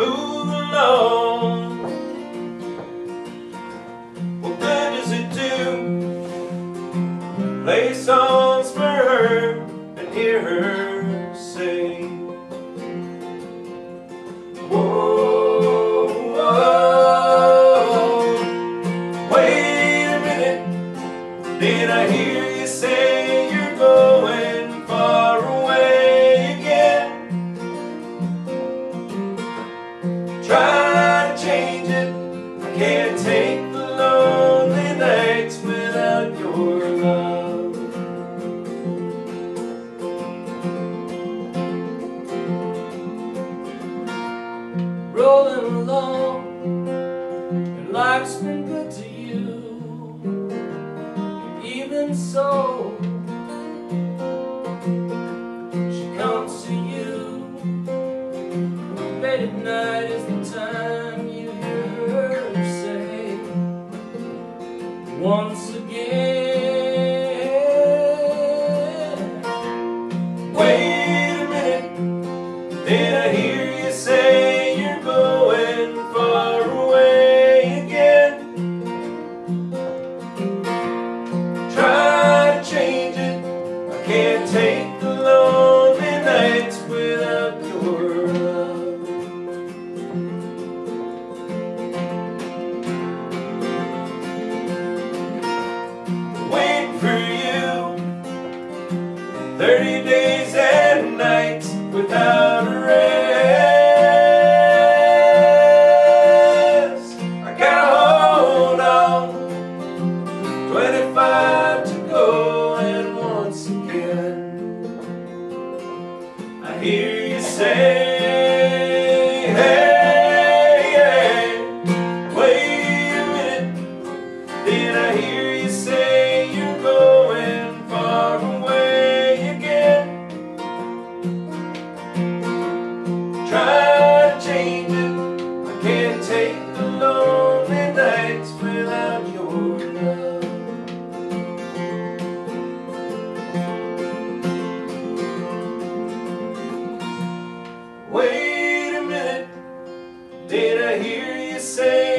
move along What good does it do? Play songs for her and hear her sing to you. Even so, she comes to you. Late at night is the time you hear her say, once again. Wait a minute. Oh. Did I hear you say?